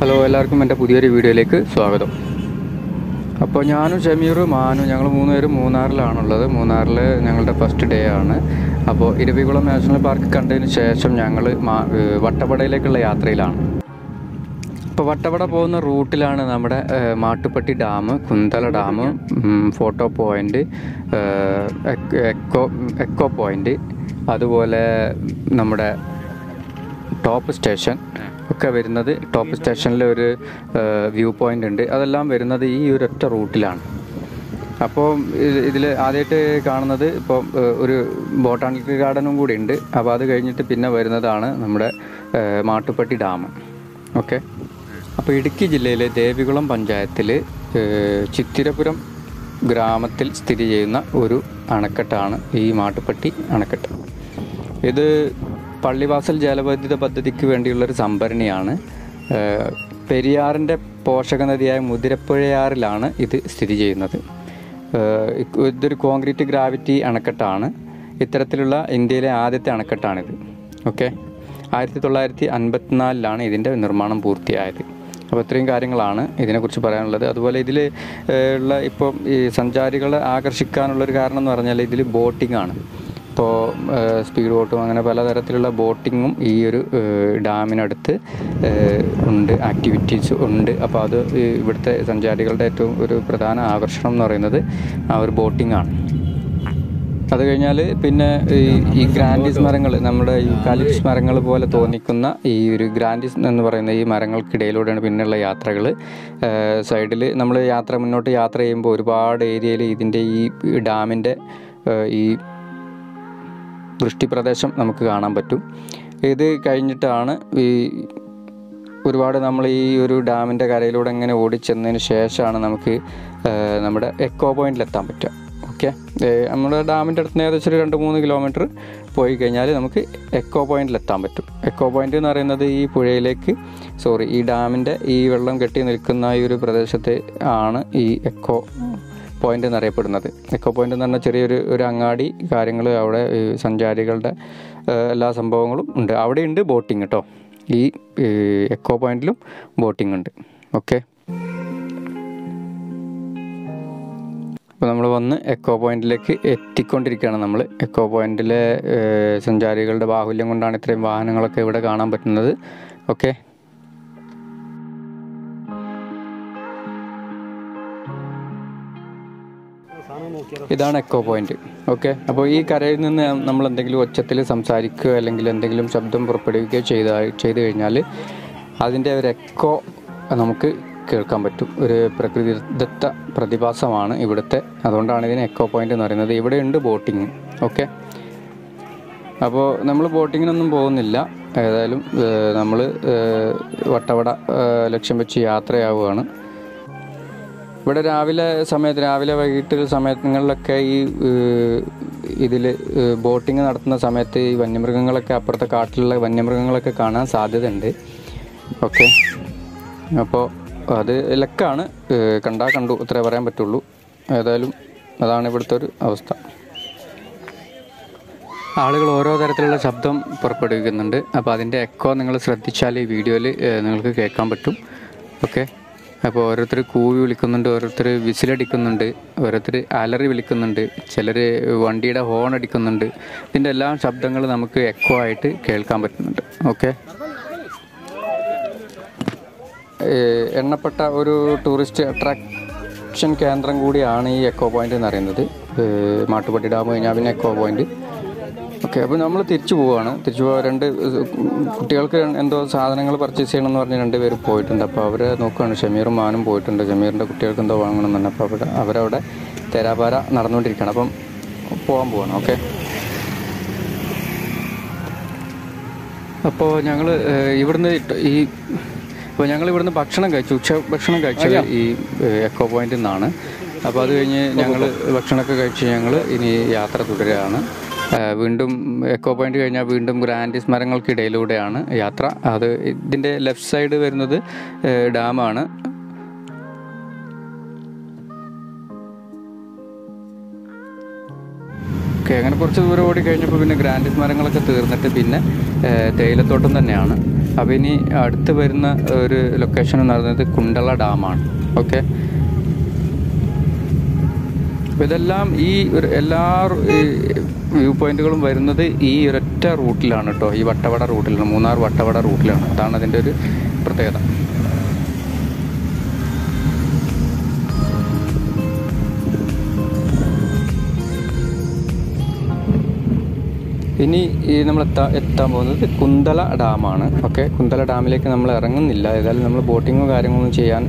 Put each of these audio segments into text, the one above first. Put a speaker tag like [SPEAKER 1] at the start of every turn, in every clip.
[SPEAKER 1] Hello എല്ലാവർക്കും എന്റെ പുതിയൊരു വീഡിയോയിലേക്ക് സ്വാഗതം. അപ്പോൾ ഞാനും ഷമീറും മാനും ഞങ്ങൾ മൂന്ന് പേര് മൂന്നാറിലാണുള്ളത്. മൂന്നാറിൽ ഞങ്ങളുടെ ഫസ്റ്റ് ഡേ ആണ്. അപ്പോൾ ഇരവികുളം നാഷണൽ പാർക്ക് കണ്ടതിന് ശേഷം ഞങ്ങൾ വട്ടവടയിലേക്കുള്ള യാത്രയിലാണ്. ഇപ്പോൾ വട്ടവട പോകുന്ന റൂട്ടിലാണ് നമ്മുടെ Mattupetty dam Kundala dam photo point echo echo point അതുപോലെ നമ്മുടെ ടോപ്പ് സ്റ്റേഷൻ ഒക്കെ വരുന്നത് ടോപ്പ് സ്റ്റേഷനിലെ ഒരു വ്യൂ പോയിന്റ് ഉണ്ട്. അതെല്ലാം വരുന്നത് ഈ ഒരു ഒറ്റ റൂട്ടിലാണ് അപ്പോൾ ഇതിൽ ആദ്യമായിട്ട് കാണുന്നത് ഇപ്പോൾ ഒരു ബോട്ടാണിക്കൽ ഗാർഡനും കൂടി ഉണ്ട്. അപ്പോൾ അത് കഴിഞ്ഞിട്ട് പിന്നെ വരുന്നതാണ് നമ്മുടെ മാട്ടുപ്പെട്ടി ഡാം. ഓക്കെ? അപ്പോൾ ഇടുക്കി ജില്ലയിലെ ദേവികുളം പഞ്ചായത്തിൽ ചിത്തിരപുരം ഗ്രാമത്തിൽ സ്ഥിതി ചെയ്യുന്ന ഒരു അണക്കെട്ടാണ് ഈ മാട്ടുപ്പെട്ടി അണക്കെട്ട്. ഇത് പള്ളിവാസൽ ജലവൈദ്യുത പദ്ധതിക്ക് വേണ്ടിയുള്ളൊരു സംഭരണിയാണ്. പെരിയാറിന്റെ പോഷക നദിയായ മുതിരപ്പുഴയാറിലാണ് ഇത് സ്ഥിതി ചെയ്യുന്നത്. ഇതൊരു കോൺക്രീറ്റ് ഗ്രാവിറ്റി അണക്കെട്ടാണ്. ഇത്തരത്തിലുള്ള ഇന്ത്യയിലെ ആദ്യത്തെ അണക്കെട്ടാണിത്. ഓക്കെ? ആയിരത്തി തൊള്ളായിരത്തി അൻപത്തിനാലിലാണ് ഇതിന്റെ നിർമ്മാണം പൂർത്തിയായത്. അപ്പോൾ ഇത്രയും കാര്യങ്ങളാണ് ഇതിനെക്കുറിച്ച് പറയാനുള്ളത്. അതുപോലെ ഇതിൽ ഉള്ള ഇപ്പം ഈ സഞ്ചാരികളെ ആകർഷിക്കാനുള്ളൊരു കാരണം എന്ന് പറഞ്ഞാൽ ഇതിൽ ബോട്ടിംഗ് ആണ് ഇപ്പോൾ സ്പീഡ് ബോട്ടും അങ്ങനെ പലതരത്തിലുള്ള ബോട്ടിങ്ങും ഈ ഒരു ഡാമിനടുത്ത് ഉണ്ട് ആക്ടിവിറ്റീസ് ഉണ്ട്. അപ്പോൾ അത് ഇവിടുത്തെ സഞ്ചാരികളുടെ ഏറ്റവും ഒരു പ്രധാന ആകർഷണം എന്ന് പറയുന്നത് ആ ഒരു ബോട്ടിംഗ് ആണ്. അത് കഴിഞ്ഞാൽ പിന്നെ ഈ ഈ ഗ്രാൻഡിസ് മരങ്ങൾ നമ്മുടെ ഈ കാലിപ്സ് മരങ്ങൾ പോലെ തോന്നിക്കുന്ന ഈ ഒരു ഗ്രാൻഡിസ് എന്ന് പറയുന്ന ഈ മരങ്ങൾക്കിടയിലൂടെയാണ് പിന്നെയുള്ള യാത്രകൾ സൈഡിൽ നമ്മൾ യാത്ര മുന്നോട്ട് യാത്ര ചെയ്യുമ്പോൾ ഒരുപാട് ഏരിയയിൽ ഇതിന്റെ ഈ ഡാമിന്റെ ഈ വൃഷ്ടിപ്രദേശം നമുക്ക് കാണാൻ പറ്റും. ഇത് കഴിഞ്ഞിട്ടാണ് ഈ ഒരുപാട് നമ്മൾ ഈ ഒരു ഡാമിന്റെ കരയിലൂടെ ഇങ്ങനെ ഓടിച്ചെന്നതിന് ശേഷമാണ് നമുക്ക് നമ്മുടെ എക്കോ പോയിന്റിലെത്താൻ പറ്റുക. ഓക്കെ? നമ്മുടെ ഡാമിന്റെ അടുത്ത് ഏകദേശം ഒരു രണ്ട് മൂന്ന് കിലോമീറ്റർ പോയി കഴിഞ്ഞാൽ നമുക്ക് എക്കോ പോയിന്റിലെത്താൻ പറ്റും. എക്കോ പോയിന്റ് എന്ന് പറയുന്നത് ഈ പുഴയിലേക്ക് സോറി ഈ ഡാമിന്റെ ഈ വെള്ളം കെട്ടി നിൽക്കുന്ന ഈ ഒരു പ്രദേശത്തെ ആണ് ഈ എക്കോ പോയിന്റ് എന്നറിയപ്പെടുന്നത്. എക്കോ പോയിന്റ് എന്ന് പറഞ്ഞാൽ ചെറിയൊരു ഒരു അങ്ങാടി കാര്യങ്ങൾ അവിടെ സഞ്ചാരികളുടെ എല്ലാ സംഭവങ്ങളും ഉണ്ട്. അവിടെ ഉണ്ട് ബോട്ടിങ് കേട്ടോ ഈ എക്കോ പോയിന്റിലും ബോട്ടിംഗ് ഉണ്ട്. ഓക്കെ അപ്പോൾ നമ്മൾ വന്ന് എക്കോ പോയിന്റിലേക്ക് എത്തിക്കൊണ്ടിരിക്കുകയാണ് നമ്മൾ. എക്കോ പോയിന്റിലെ സഞ്ചാരികളുടെ ബാഹുല്യം കൊണ്ടാണ് ഇത്രയും വാഹനങ്ങളൊക്കെ ഇവിടെ കാണാൻ പറ്റുന്നത്. ഓക്കെ ഇതാണ് എക്കോ പോയിന്റ് ഓക്കെ അപ്പോൾ ഈ കരയിൽ നിന്ന് നമ്മൾ എന്തെങ്കിലും ഒച്ചത്തിൽ സംസാരിക്കുക അല്ലെങ്കിൽ എന്തെങ്കിലും ശബ്ദം പുറപ്പെടുവിക്കുകയോ ചെയ്ത ചെയ്തു കഴിഞ്ഞാൽ അതിന്റെ ഒരു എക്കോ നമുക്ക് കേൾക്കാൻ പറ്റും. ഒരു പ്രകൃതിദത്ത പ്രതിഭാസമാണ് ഇവിടുത്തെ. അതുകൊണ്ടാണ് ഇതിന് എക്കോ പോയിന്റ് എന്ന് പറയുന്നത്. ഇവിടെയുണ്ട് ബോട്ടിങ് ഓക്കെ അപ്പോൾ നമ്മൾ ബോട്ടിങ്ങിനൊന്നും പോകുന്നില്ല. ഏതായാലും നമ്മൾ വട്ടവട ലക്ഷ്യം വെച്ച് യാത്രയാവുകയാണ്. ഇവിടെ രാവിലെ സമയത്ത് രാവിലെ വൈകിട്ട് സമയങ്ങളിലൊക്കെ ഈ ഇതിൽ ബോട്ടിങ് നടത്തുന്ന സമയത്ത് ഈ വന്യമൃഗങ്ങളൊക്കെ അപ്പുറത്തെ കാട്ടിലുള്ള വന്യമൃഗങ്ങളൊക്കെ കാണാൻ സാധ്യതയുണ്ട്. ഓക്കെ. അപ്പോൾ അത് ലക്കാണ് കണ്ടാൽ കണ്ടു ഇത്രേ പറയാൻ പറ്റുള്ളൂ. ഏതായാലും അതാണ് ഇവിടുത്തെ ഒരു അവസ്ഥ. ആളുകൾ ഓരോ തരത്തിലുള്ള ശബ്ദം പുറപ്പെടുവിക്കുന്നുണ്ട്. അപ്പോൾ അതിന്റെ എക്കോ നിങ്ങൾ ശ്രദ്ധിച്ചാൽ ഈ വീഡിയോയിൽ നിങ്ങൾക്ക് കേൾക്കാൻ പറ്റും. ഓക്കെ. അപ്പോൾ ഓരോരുത്തർ കൂവി വിളിക്കുന്നുണ്ട് ഓരോരുത്തർ വിസിലടിക്കുന്നുണ്ട് ഓരോരുത്തർ അലറി വിളിക്കുന്നുണ്ട് ചിലർ വണ്ടിയുടെ ഹോൺ അടിക്കുന്നുണ്ട്. ഇതിന്റെ എല്ലാ ശബ്ദങ്ങളും നമുക്ക് എക്കോ ആയിട്ട് കേൾക്കാൻ പറ്റുന്നുണ്ട്. ഓക്കെ എണ്ണപ്പെട്ട ഒരു ടൂറിസ്റ്റ് അട്രാക്ഷൻ കേന്ദ്രം കൂടിയാണ് ഈ എക്കോ പോയിന്റ് എന്ന് പറയുന്നത്. മാട്ടുപട്ടി ഡാം കഴിഞ്ഞാൽ പിന്നെ എക്കോ പോയിന്റ് ഓക്കെ അപ്പോൾ നമ്മൾ തിരിച്ചു പോവുകയാണ് തിരിച്ചു പോകാൻ രണ്ട് കുട്ടികൾക്ക് എന്തോ സാധനങ്ങൾ പർച്ചേസ് ചെയ്യണം എന്ന് പറഞ്ഞ് രണ്ട് പേര് പോയിട്ടുണ്ട്. അപ്പോൾ അവരെ നോക്കുകയാണ് ഷമീറും മാനും പോയിട്ടുണ്ട്. ഷമീറിന്റെ കുട്ടികൾക്ക് എന്തോ വാങ്ങണം എന്നാണ് അപ്പോൾ അവിടെ അവരവിടെ തെരാപാര നടന്നുകൊണ്ടിരിക്കുകയാണ്. അപ്പം പോകാൻ പോവാണ് ഓക്കെ? അപ്പോൾ ഞങ്ങൾ ഇവിടുന്ന് ഈ അപ്പോൾ ഞങ്ങൾ ഇവിടുന്ന് ഭക്ഷണം കഴിച്ചു. ഉച്ച ഭക്ഷണം കഴിച്ചത് ഈ എക്കോ പോയിന്റിൽ നിന്നാണ് അപ്പോൾ അത് കഴിഞ്ഞ് ഞങ്ങൾ ഭക്ഷണമൊക്കെ കഴിച്ച് ഞങ്ങൾ ഇനി യാത്ര തുടരുകയാണ്. വീണ്ടും എക്കോ പോയിന്റ് കഴിഞ്ഞാൽ വീണ്ടും ഗ്രാൻഡ് സ്മരങ്ങൾക്കിടയിലൂടെയാണ് യാത്ര. അത് ഇതിന്റെ ലെഫ്റ്റ് സൈഡ് വരുന്നത് ഡാമാണ്. ഓക്കെ അങ്ങനെ കുറച്ച് ദൂരം ഓടി കഴിഞ്ഞപ്പോൾ പിന്നെ ഗ്രാൻഡ് സ്മരങ്ങളൊക്കെ തീർന്നിട്ട് പിന്നെ തേയിലത്തോട്ടം തന്നെയാണ്. അപ്പോൾ ഇനി അടുത്ത് വരുന്ന ഒരു ലൊക്കേഷൻ എന്ന് പറയുന്നത് കുണ്ടള ഡാമാണ്. ഓക്കെ? ഇതെല്ലാം ഈ ഒരു എല്ലാ വ്യൂ പോയിന്റുകളും വരുന്നത് ഈ ഒരൊറ്റ റൂട്ടിലാണ് കേട്ടോ ഈ വട്ടവട റൂട്ടിലാണ് മൂന്നാർ വട്ടവട റൂട്ടിലാണ്. അതാണ് അതിന്റെ ഒരു പ്രത്യേകത. ഇനി ഈ നമ്മൾ എത്താ എത്താൻ പോകുന്നത് കുന്തല ഡാമാണ്. ഓക്കെ കുന്തല ഡാമിലേക്ക് നമ്മൾ ഇറങ്ങുന്നില്ല. ഏതായാലും നമ്മൾ ബോട്ടിങ്ങോ കാര്യങ്ങളൊന്നും ചെയ്യാൻ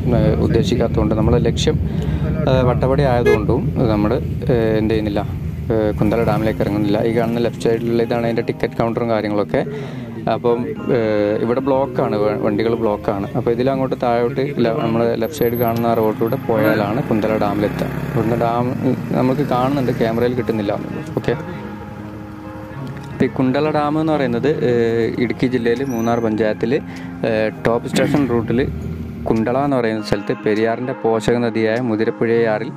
[SPEAKER 1] ഉദ്ദേശിക്കാത്തതുകൊണ്ട് നമ്മുടെ ലക്ഷ്യം വട്ടവട ആയതുകൊണ്ടും നമ്മൾ എന്ത് ചെയ്യുന്നില്ല കുന്തള ഡാമിലേക്ക് ഇറങ്ങുന്നില്ല. ഈ കാണുന്ന ലെഫ്റ്റ് സൈഡിലുള്ള ഇതാണ് അതിന്റെ ടിക്കറ്റ് കൗണ്ടറും കാര്യങ്ങളൊക്കെ. അപ്പം ഇവിടെ ബ്ലോക്കാണ് വണ്ടികൾ ബ്ലോക്കാണ് അപ്പോൾ ഇതിലങ്ങോട്ട് താഴോട്ട് നമ്മൾ ലെഫ്റ്റ് സൈഡ് കാണുന്ന റോഡിലൂടെ പോയാലാണ് കുന്തള ഡാമിലെത്തുക. ഇവിടുന്ന് ഡാം നമുക്ക് കാണുന്നുണ്ട് ക്യാമറയിൽ കിട്ടുന്നില്ല. ഓക്കെ. ഈ കുണ്ടള ഡാം എന്ന് പറയുന്നത് ഇടുക്കി ജില്ലയിൽ മൂന്നാർ പഞ്ചായത്തിൽ ടോപ്പ് സ്റ്റേഷൻ റൂട്ടിൽ കുണ്ടള എന്ന് പറയുന്ന സ്ഥലത്ത് പെരിയാറിന്റെ പോഷക നദിയായ മുതിരപ്പുഴയാറിൽ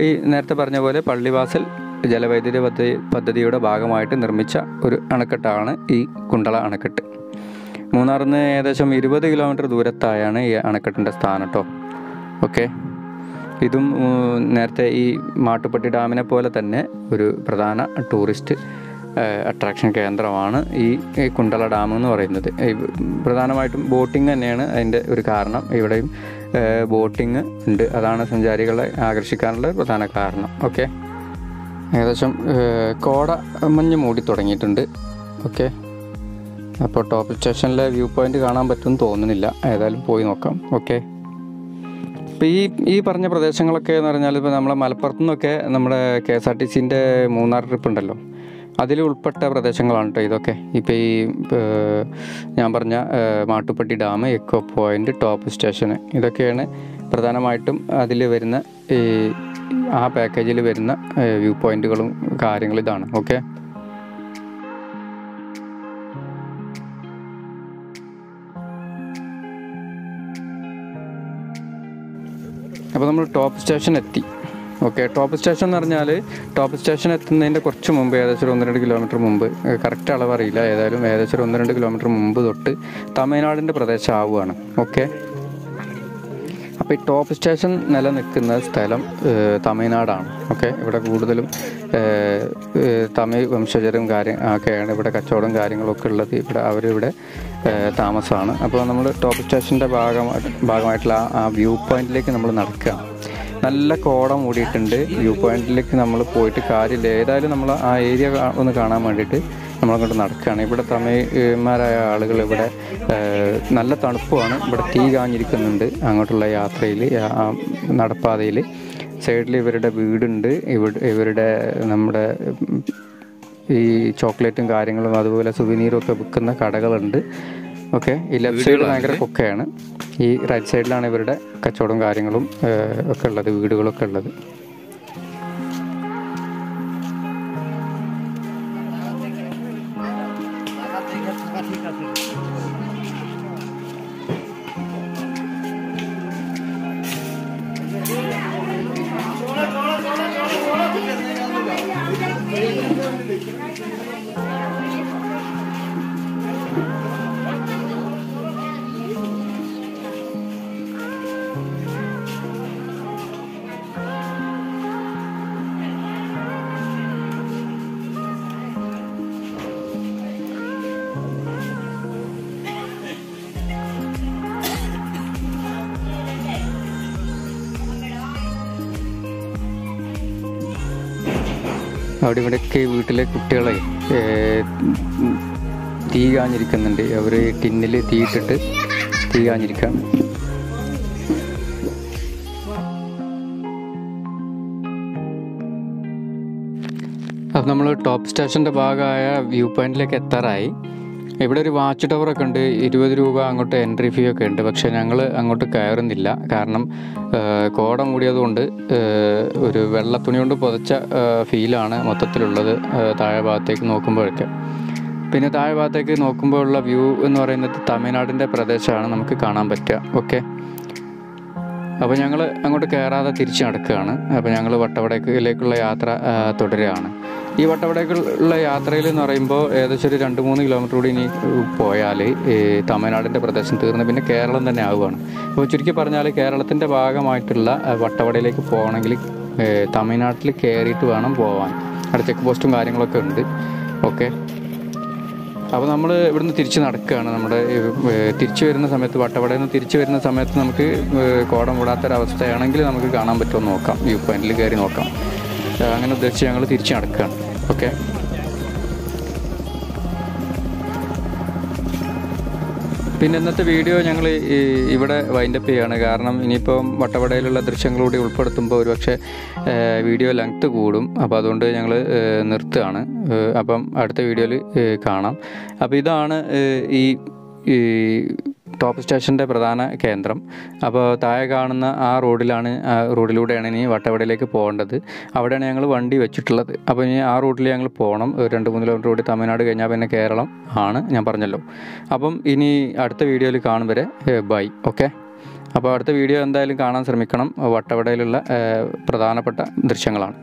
[SPEAKER 1] ഈ നേരത്തെ പറഞ്ഞ പോലെ പള്ളിവാസൽ ജലവൈദ്യുതി പദ്ധതി പദ്ധതിയുടെ ഭാഗമായിട്ട് നിർമ്മിച്ച ഒരു അണക്കെട്ടാണ് ഈ കുണ്ടള അണക്കെട്ട്. മൂന്നാറിൽ നിന്ന് ഏകദേശം ഇരുപത് കിലോമീറ്റർ ദൂരത്തായാണ് ഈ അണക്കെട്ടിന്റെ സ്ഥാനം കേട്ടോ ഓക്കെ? ഇതും നേരത്തെ ഈ മാട്ടുപ്പെട്ടി ഡാമിനെ പോലെ തന്നെ ഒരു പ്രധാന ടൂറിസ്റ്റ് അട്രാക്ഷൻ കേന്ദ്രമാണ് ഈ കുണ്ടല ഡാം എന്ന് പറയുന്നത്. പ്രധാനമായിട്ടും ബോട്ടിംഗ് തന്നെയാണ് അതിന്റെ ഒരു കാരണം. ഇവിടെയും ബോട്ടിംഗ് ഉണ്ട്. അതാണ് സഞ്ചാരികളെ ആകർഷിക്കാനുള്ള പ്രധാന കാരണം. ഓക്കെ? ഏകദേശം കോട മഞ്ഞ് മൂടി തുടങ്ങിയിട്ടുണ്ട്. ഓക്കെ? അപ്പോൾ ടോപ്പ് സ്റ്റേഷനിലെ വ്യൂ പോയിന്റ് കാണാൻ പറ്റുമെന്ന് തോന്നുന്നില്ല. ഏതായാലും പോയി നോക്കാം. ഓക്കെ? ഇപ്പോൾ ഈ ഈ പറഞ്ഞ പ്രദേശങ്ങളൊക്കെ എന്ന് പറഞ്ഞാൽ ഇപ്പോൾ നമ്മളെ മലപ്പുറത്തു നിന്നൊക്കെ നമ്മുടെ കെ എസ് ആർ ടി സിന്റെ മൂന്നാർ ട്രിപ്പ് ഉണ്ടല്ലോ. അതിൽ ഉൾപ്പെട്ട പ്രദേശങ്ങളാണ് കേട്ടോ ഇതൊക്കെ. ഇപ്പോൾ ഈ ഞാൻ പറഞ്ഞ Mattupetty dam echo point top station ഇതൊക്കെയാണ് പ്രധാനമായിട്ടും അതിൽ വരുന്ന ഈ ആ പാക്കേജിൽ വരുന്ന വ്യൂ പോയിന്റുകളും കാര്യങ്ങളും ഇതാണ്. ഓക്കെ? അപ്പോൾ നമ്മൾ ടോപ്പ് സ്റ്റേഷൻ എത്തി ഓക്കെ ടോപ്പ് സ്റ്റേഷൻ എന്ന് പറഞ്ഞാൽ ടോപ്പ് സ്റ്റേഷൻ എത്തുന്നതിന്റെ കുറച്ച് മുമ്പ് ഏകദേശം ഒരു ഒന്ന് രണ്ട് കിലോമീറ്റർ മുമ്പ്. കറക്റ്റ് അളവ് അറിയില്ല. ഏതായാലും ഏകദേശം ഒരു ഒന്ന് രണ്ട് കിലോമീറ്റർ മുമ്പ് തൊട്ട് തമിഴ്നാടിന്റെ പ്രദേശം ആവുകയാണ് ഓക്കെ അപ്പോൾ ഈ ടോപ്പ് സ്റ്റേഷൻ നിലനിൽക്കുന്ന സ്ഥലം തമിഴ്നാടാണ്. ഓക്കെ ഇവിടെ കൂടുതലും തമിഴ് വംശജരും കാര്യം ഒക്കെയാണ് ഇവിടെ കച്ചവടം കാര്യങ്ങളൊക്കെ ഉള്ളത്. ഇവിടെ അവരിവിടെ താമസമാണ്. അപ്പോൾ നമ്മൾ ടോപ്പ് സ്റ്റേഷന്റെ ഭാഗമായി ഭാഗമായിട്ടുള്ള ആ വ്യൂ പോയിന്റിലേക്ക് നമ്മൾ നടക്കുകയാണ്. നല്ല കോട മൂടിയിട്ടുണ്ട്. വ്യൂ പോയിന്റിലേക്ക് നമ്മൾ പോയിട്ട് കാര്യമില്ല. ഏതായാലും നമ്മൾ ആ ഏരിയ ഒന്ന് കാണാൻ വേണ്ടിയിട്ട് നമ്മളങ്ങോട്ട് നടക്കുകയാണ്. ഇവിടെ തമിഴ്മാരായ ആളുകൾ ഇവിടെ നല്ല തണുപ്പുമാണ്. ഇവിടെ തീ കാഞ്ഞിരിക്കുന്നുണ്ട് അങ്ങോട്ടുള്ള യാത്രയിൽ നടപ്പാതയിൽ സൈഡിൽ ഇവരുടെ വീടുണ്ട്. ഇവിടെ ഇവരുടെ നമ്മുടെ ഈ ചോക്ലേറ്റും കാര്യങ്ങളും അതുപോലെ സുവിനീറും ഒക്കെ വിൽക്കുന്ന കടകളുണ്ട്. ഓക്കെ? ഈ ലെഫ്റ്റ് സൈഡ് ഭയങ്കര കൊക്കയാണ്. ഈ റൈറ്റ് സൈഡിലാണ് ഇവരുടെ കച്ചവടവും കാര്യങ്ങളും ഒക്കെ ഉള്ളത് വീടുകളൊക്കെ ഉള്ളത്. അവിടെ ഇവിടെയൊക്കെ വീട്ടിലെ കുട്ടികളെ തീ കാഞ്ഞിരിക്കുന്നുണ്ട്. അവർ ടിന്നിൽ തീയിട്ടിട്ട് തീ കാഞ്ഞിരിക്കാം അപ്പം നമ്മൾ ടോപ്പ് സ്റ്റേഷന്റെ ഭാഗമായ വ്യൂ പോയിന്റിലേക്ക് എത്താറായി. ഇവിടെ ഒരു വാച്ച് ടവർ ഒക്കെ ഉണ്ട്. ഇരുപത് രൂപ അങ്ങോട്ട് എൻട്രി ഫീ ഒക്കെ ഉണ്ട്. പക്ഷേ ഞങ്ങൾ അങ്ങോട്ട് കയറുന്നില്ല. കാരണം കോടം കൂടിയതുകൊണ്ട് ഒരു വെള്ള തുണി കൊണ്ട് പുതച്ച ഫീലാണ് മൊത്തത്തിലുള്ളത് താഴെ ഭാഗത്തേക്ക് നോക്കുമ്പോഴൊക്കെ. പിന്നെ താഴെ ഭാഗത്തേക്ക് നോക്കുമ്പോഴുള്ള വ്യൂ എന്ന് പറയുന്നത് തമിഴ്നാടിന്റെ പ്രദേശമാണ്. നമുക്ക് കാണാൻ പറ്റുക. ഓക്കെ അപ്പോൾ ഞങ്ങൾ അങ്ങോട്ട് കയറാതെ തിരിച്ചു നടക്കുകയാണ്. അപ്പോൾ ഞങ്ങൾ വട്ടവടക്കിലേക്കുള്ള യാത്ര തുടരുകയാണ്. ഈ വട്ടവടക്കുള്ള യാത്രയിൽ എന്ന് പറയുമ്പോൾ ഏകദേശം ഒരു രണ്ട് മൂന്ന് കിലോമീറ്റർ കൂടി ഇനി പോയാൽ തമിഴ്നാടിന്റെ പ്രദേശം തീർന്ന് പിന്നെ കേരളം തന്നെ ആവുകയാണ്. അപ്പോൾ ചുരുക്കി പറഞ്ഞാൽ കേരളത്തിന്റെ ഭാഗമായിട്ടുള്ള വട്ടവടയിലേക്ക് പോകണമെങ്കിൽ തമിഴ്നാട്ടിൽ കയറിയിട്ട് വേണം പോകാൻ അവിടെ ചെക്ക് പോസ്റ്റും കാര്യങ്ങളൊക്കെ ഉണ്ട്. ഓക്കെ. അപ്പോൾ നമ്മൾ ഇവിടുന്ന് തിരിച്ച് നടക്കുകയാണ്. നമ്മുടെ തിരിച്ചു വരുന്ന സമയത്ത് വട്ടവടയിൽ നിന്ന് തിരിച്ചു വരുന്ന സമയത്ത് നമുക്ക് കോടം കൂടാത്തൊരവസ്ഥയാണെങ്കിൽ നമുക്ക് കാണാൻ പറ്റുമോ നോക്കാം. വ്യൂ പോയിന്റിൽ കയറി നോക്കാം. അങ്ങനെ ഉദ്ദേശിച്ച് ഞങ്ങൾ തിരിച്ച് നടക്കുകയാണ്. ഓക്കെ. പിന്നെ ഇന്നത്തെ വീഡിയോ ഞങ്ങൾ ഇവിടെ വൈൻഡപ്പ് ചെയ്യാണ്. കാരണം ഇനിയിപ്പം വട്ടവടയിലുള്ള ദൃശ്യങ്ങൾ കൂടി ഉൾപ്പെടുത്തുമ്പോൾ ഒരുപക്ഷെ വീഡിയോ ലെങ്ത്ത് കൂടും. അപ്പോൾ അതുകൊണ്ട് ഞങ്ങൾ നിർത്തുകയാണ്. അപ്പം അടുത്ത വീഡിയോയിൽ കാണാം. അപ്പോൾ ഇതാണ് ഈ ടോപ്പ് സ്റ്റേഷന്റെ പ്രധാന കേന്ദ്രം. അപ്പോൾ താഴെ കാണുന്ന ആ റോഡിലാണ് റോഡിലൂടെയാണ് ഇനി വട്ടവടയിലേക്ക് പോകേണ്ടത്. അവിടെയാണ് ഞങ്ങൾ വണ്ടി വെച്ചിട്ടുള്ളത്. അപ്പോൾ ഇനി ആ റൂട്ടിൽ ഞങ്ങൾ പോകണം. രണ്ട് മൂന്ന് കിലോമീറ്റർ കൂടി തമിഴ്നാട് കഴിഞ്ഞാൽ പിന്നെ കേരളം ആണ് ഞാൻ പറഞ്ഞല്ലോ. അപ്പം ഇനി അടുത്ത വീഡിയോയിൽ കാണും വരെ ബൈ. ഓക്കെ? അപ്പോൾ അടുത്ത വീഡിയോ എന്തായാലും കാണാൻ ശ്രമിക്കണം. വട്ടവടയിലുള്ള പ്രധാനപ്പെട്ട ദൃശ്യങ്ങളാണ്.